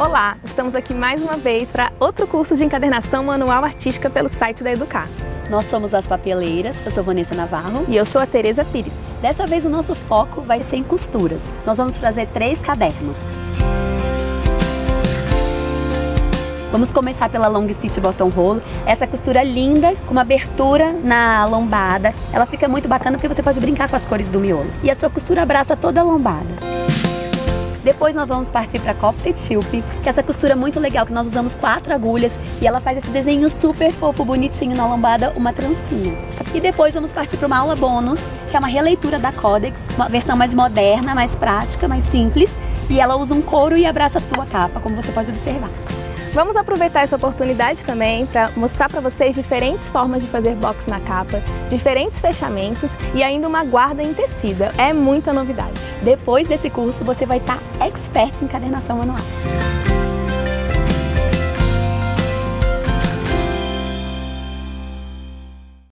Olá, estamos aqui mais uma vez para outro curso de encadernação manual artística pelo site da Educar. Nós somos as papeleiras, eu sou Vanessa Navarro. E eu sou a Tereza Pires. Dessa vez o nosso foco vai ser em costuras. Nós vamos fazer três cadernos. Vamos começar pela long stitch bottom roll. Essa costura linda, com uma abertura na lombada. Ela fica muito bacana porque você pode brincar com as cores do miolo. E a sua costura abraça toda a lombada. Depois nós vamos partir para Copte Tilpe, que é essa costura muito legal, que nós usamos quatro agulhas e ela faz esse desenho super fofo, bonitinho na lombada, uma trancinha. E depois vamos partir para uma aula bônus, que é uma releitura da Codex, uma versão mais moderna, mais prática, mais simples, e ela usa um couro e abraça a sua capa, como você pode observar. Vamos aproveitar essa oportunidade também para mostrar para vocês diferentes formas de fazer box na capa, diferentes fechamentos e ainda uma guarda em tecida. É muita novidade. Depois desse curso você vai estar tá expert em encadernação manual.